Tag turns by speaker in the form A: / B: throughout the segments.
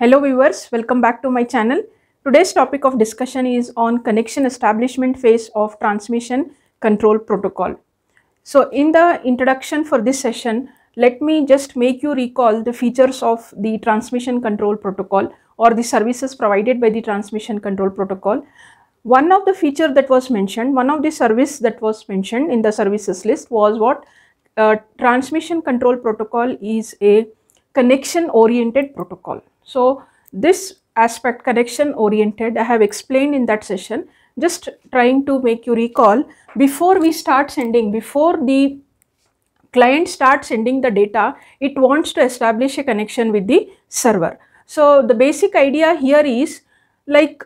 A: Hello viewers, welcome back to my channel. Today's topic of discussion is on connection establishment phase of transmission control protocol. So in the introduction for this session, let me just make you recall the features of the transmission control protocol or the services provided by the transmission control protocol. One of the feature that was mentioned, one of the service that was mentioned in the services list was what uh, transmission control protocol is a connection oriented protocol. So this aspect connection oriented I have explained in that session just trying to make you recall before we start sending before the client starts sending the data it wants to establish a connection with the server. So the basic idea here is like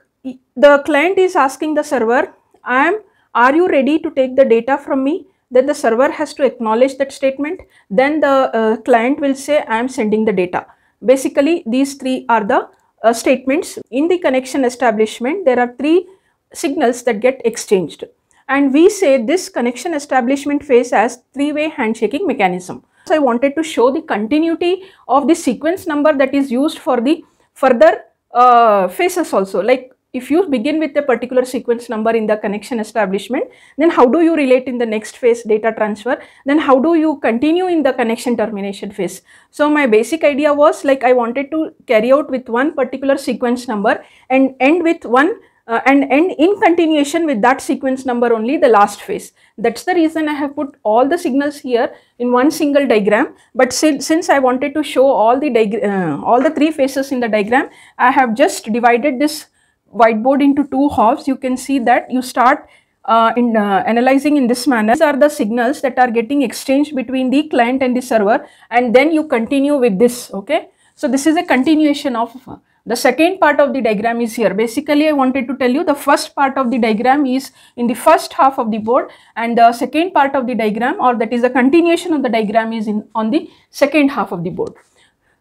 A: the client is asking the server I am are you ready to take the data from me then the server has to acknowledge that statement then the uh, client will say I am sending the data. Basically these three are the uh, statements. In the connection establishment there are three signals that get exchanged. And we say this connection establishment phase as three-way handshaking mechanism. So I wanted to show the continuity of the sequence number that is used for the further uh, phases also. Like if you begin with a particular sequence number in the connection establishment, then how do you relate in the next phase data transfer? Then how do you continue in the connection termination phase? So my basic idea was like I wanted to carry out with one particular sequence number and end with one uh, and end in continuation with that sequence number only the last phase. That's the reason I have put all the signals here in one single diagram. But since, since I wanted to show all the uh, all the three phases in the diagram, I have just divided this whiteboard into two halves, you can see that you start uh, in uh, analyzing in this manner. These are the signals that are getting exchanged between the client and the server and then you continue with this, okay. So, this is a continuation of uh, the second part of the diagram is here. Basically, I wanted to tell you the first part of the diagram is in the first half of the board and the second part of the diagram or that is the continuation of the diagram is in on the second half of the board.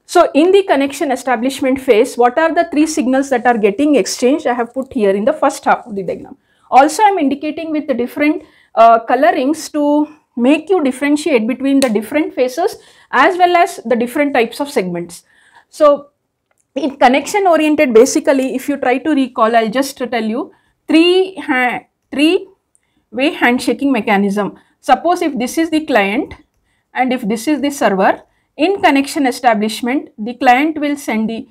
A: So in the connection establishment phase, what are the three signals that are getting exchanged? I have put here in the first half of the diagram. Also, I am indicating with the different uh, colorings to make you differentiate between the different phases as well as the different types of segments. So in connection oriented basically if you try to recall I will just tell you three, three way handshaking mechanism. Suppose if this is the client and if this is the server in connection establishment, the client will send the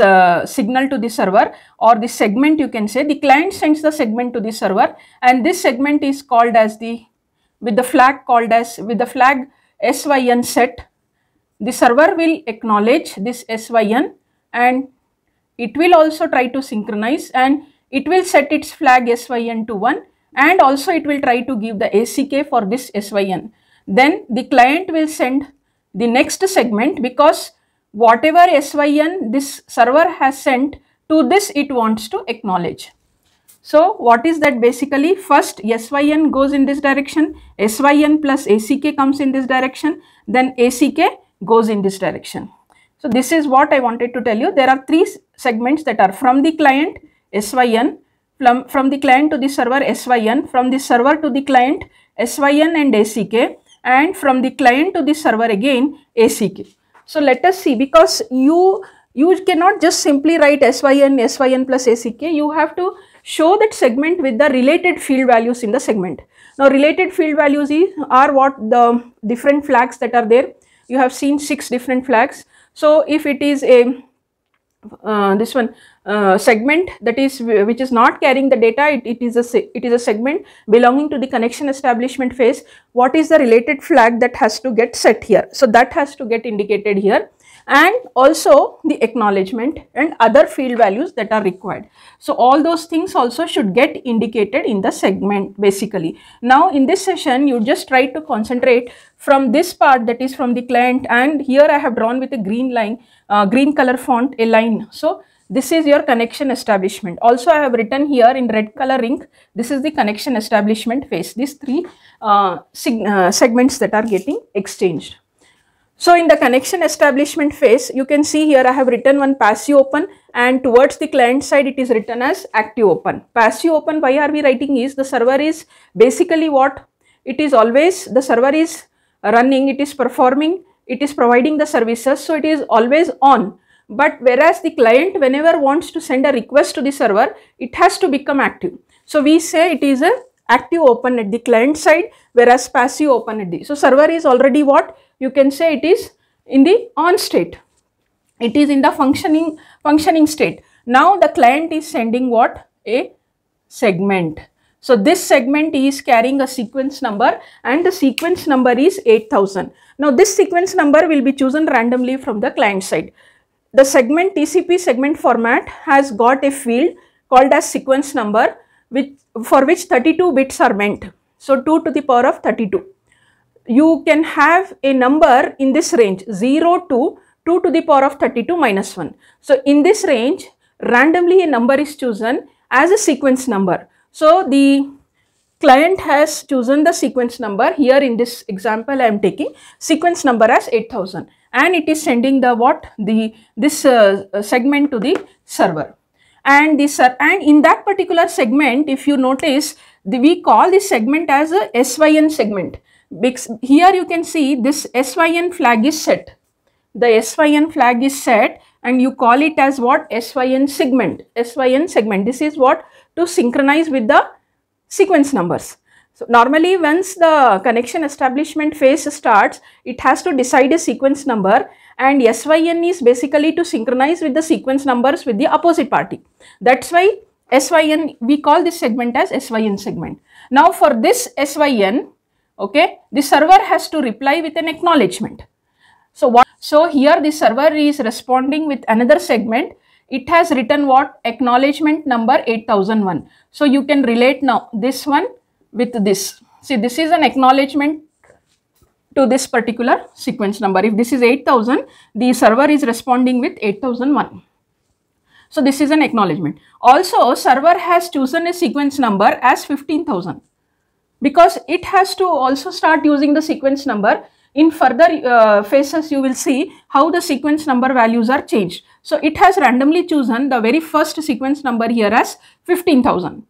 A: uh, signal to the server or the segment you can say. The client sends the segment to the server and this segment is called as the, with the flag called as, with the flag SYN set. The server will acknowledge this SYN and it will also try to synchronize and it will set its flag SYN to 1 and also it will try to give the ACK for this SYN. Then the client will send the next segment because whatever SYN this server has sent to this it wants to acknowledge. So what is that basically first SYN goes in this direction, SYN plus ACK comes in this direction, then ACK goes in this direction. So this is what I wanted to tell you. There are three segments that are from the client SYN, from, from the client to the server SYN, from the server to the client SYN and ACK and from the client to the server again ACK. So let us see because you you cannot just simply write SYN, SYN plus ACK. You have to show that segment with the related field values in the segment. Now related field values are what the different flags that are there. You have seen six different flags. So if it is a uh, this one uh, segment that is which is not carrying the data it, it is a it is a segment belonging to the connection establishment phase. What is the related flag that has to get set here? So that has to get indicated here and also the acknowledgement and other field values that are required. So all those things also should get indicated in the segment basically. Now in this session you just try to concentrate from this part that is from the client and here I have drawn with a green line, uh, green color font a line. So this is your connection establishment. Also, I have written here in red color ink, this is the connection establishment phase. These three uh, uh, segments that are getting exchanged. So, in the connection establishment phase, you can see here I have written one passive open and towards the client side it is written as active open. Passive open, why are we writing is the server is basically what? It is always, the server is running, it is performing, it is providing the services. So, it is always on but whereas the client whenever wants to send a request to the server, it has to become active. So we say it is a active open at the client side whereas passive open at the. So server is already what you can say it is in the on state. It is in the functioning functioning state. Now the client is sending what? A segment. So this segment is carrying a sequence number and the sequence number is 8000. Now this sequence number will be chosen randomly from the client side. The segment TCP segment format has got a field called as sequence number which for which 32 bits are meant. So 2 to the power of 32. You can have a number in this range 0 to 2 to the power of 32 minus 1. So in this range randomly a number is chosen as a sequence number. So the client has chosen the sequence number here in this example I am taking sequence number as 8000 and it is sending the what the this uh, segment to the server and this and in that particular segment if you notice the, we call this segment as a SYN segment. Because here you can see this SYN flag is set. The SYN flag is set and you call it as what? SYN segment. SYN segment. This is what? To synchronize with the sequence numbers. So, normally once the connection establishment phase starts, it has to decide a sequence number and SYN is basically to synchronize with the sequence numbers with the opposite party. That's why SYN, we call this segment as SYN segment. Now for this SYN, okay, the server has to reply with an acknowledgement. So, what, so here the server is responding with another segment it has written what acknowledgement number 8001 so you can relate now this one with this. See this is an acknowledgement to this particular sequence number. If this is 8000 the server is responding with 8001 so this is an acknowledgement. Also server has chosen a sequence number as 15000 because it has to also start using the sequence number. In further uh, phases you will see how the sequence number values are changed. So it has randomly chosen the very first sequence number here as 15,000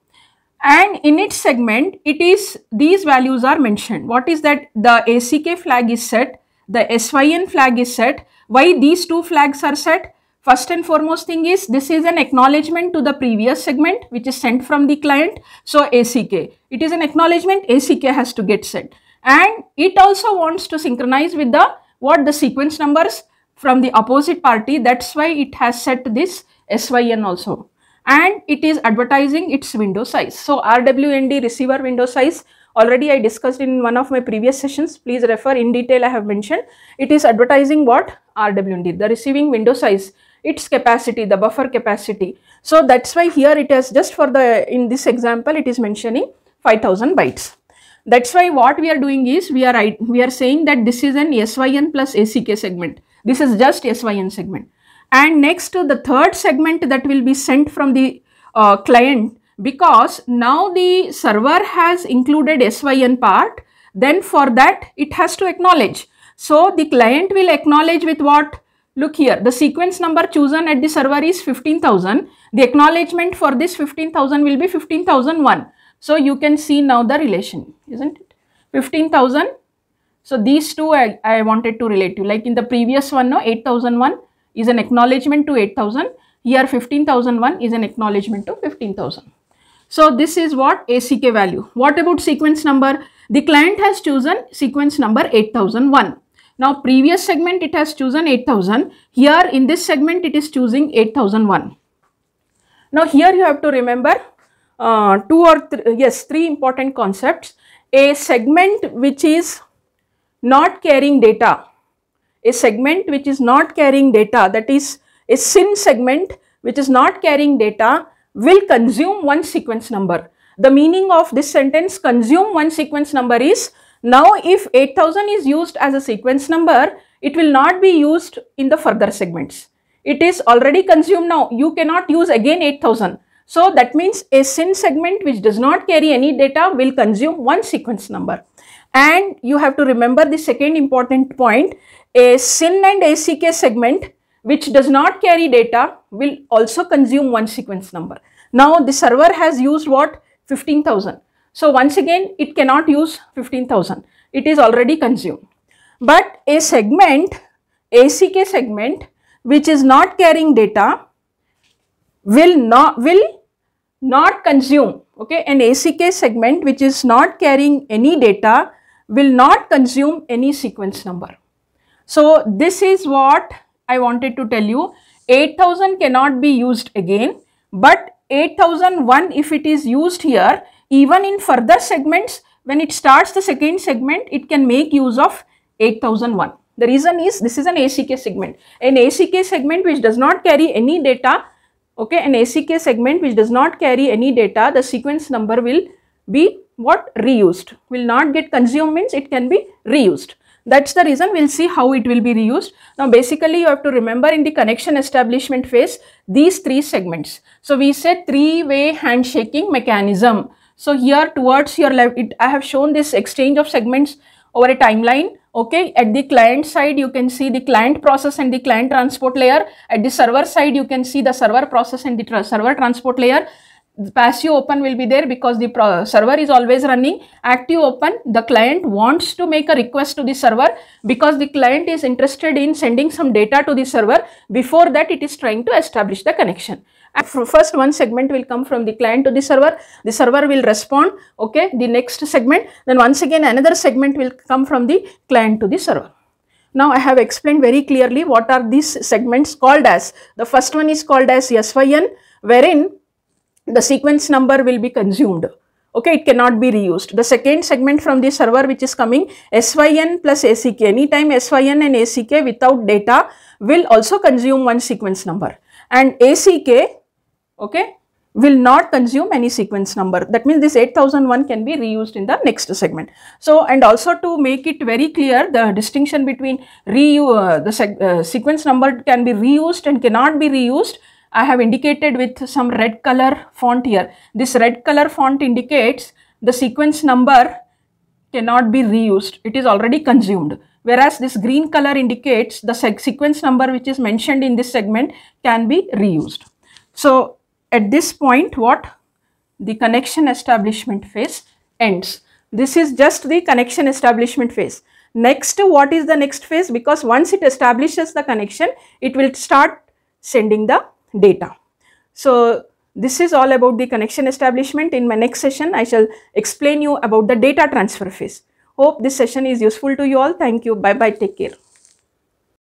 A: and in its segment it is these values are mentioned. What is that the ACK flag is set, the SYN flag is set. Why these two flags are set? First and foremost thing is this is an acknowledgement to the previous segment which is sent from the client. So ACK, it is an acknowledgement ACK has to get set and it also wants to synchronize with the what the sequence numbers from the opposite party that's why it has set this SYN also and it is advertising its window size. So RWND receiver window size already I discussed in one of my previous sessions please refer in detail I have mentioned it is advertising what RWND the receiving window size its capacity the buffer capacity. So that's why here it has just for the in this example it is mentioning 5000 bytes. That's why what we are doing is we are we are saying that this is an SYN plus ACK segment. This is just SYN segment. And next the third segment that will be sent from the uh, client because now the server has included SYN part then for that it has to acknowledge. So the client will acknowledge with what? Look here the sequence number chosen at the server is 15,000. The acknowledgement for this 15,000 will be 15,001. So you can see now the relation, isn't it? 15,000. So these two I, I wanted to relate to. Like in the previous one, no, 8,001 is an acknowledgement to 8,000. Here 15,001 is an acknowledgement to 15,000. So this is what ACK value. What about sequence number? The client has chosen sequence number 8001. Now previous segment it has chosen 8000. Here in this segment it is choosing 8001. Now here you have to remember uh, two or th yes three important concepts a segment which is not carrying data a segment which is not carrying data that is a SYN segment which is not carrying data will consume one sequence number. The meaning of this sentence consume one sequence number is now if 8000 is used as a sequence number it will not be used in the further segments. It is already consumed now. You cannot use again 8000 so that means a SYN segment which does not carry any data will consume one sequence number. And you have to remember the second important point, a SYN and ACK segment which does not carry data will also consume one sequence number. Now the server has used what? 15,000. So once again it cannot use 15,000. It is already consumed. But a segment, ACK segment which is not carrying data will not will not consume okay an ACK segment which is not carrying any data will not consume any sequence number. So this is what I wanted to tell you 8000 cannot be used again but 8001 if it is used here even in further segments when it starts the second segment it can make use of 8001. The reason is this is an ACK segment. An ACK segment which does not carry any data okay an ACK segment which does not carry any data the sequence number will be what reused will not get consumed means it can be reused. That's the reason we'll see how it will be reused. Now basically you have to remember in the connection establishment phase these three segments. So we said three way handshaking mechanism. So here towards your left it i have shown this exchange of segments over a timeline okay? At the client side you can see the client process and the client transport layer. At the server side you can see the server process and the tra server transport layer passive open will be there because the server is always running. Active open the client wants to make a request to the server because the client is interested in sending some data to the server. Before that it is trying to establish the connection. First one segment will come from the client to the server. The server will respond okay the next segment. Then once again another segment will come from the client to the server. Now I have explained very clearly what are these segments called as. The first one is called as SYN wherein the sequence number will be consumed. Okay it cannot be reused. The second segment from the server which is coming SYN plus ACK anytime SYN and ACK without data will also consume one sequence number. And ACK okay will not consume any sequence number. That means this 8001 can be reused in the next segment. So and also to make it very clear the distinction between reuse uh, the uh, sequence number can be reused and cannot be reused I have indicated with some red color font here. This red color font indicates the sequence number cannot be reused. It is already consumed. Whereas this green color indicates the sequence number which is mentioned in this segment can be reused. So at this point what? The connection establishment phase ends. This is just the connection establishment phase. Next, what is the next phase? Because once it establishes the connection, it will start sending the data. So, this is all about the connection establishment. In my next session, I shall explain you about the data transfer phase. Hope this session is useful to you all. Thank you. Bye bye. Take care.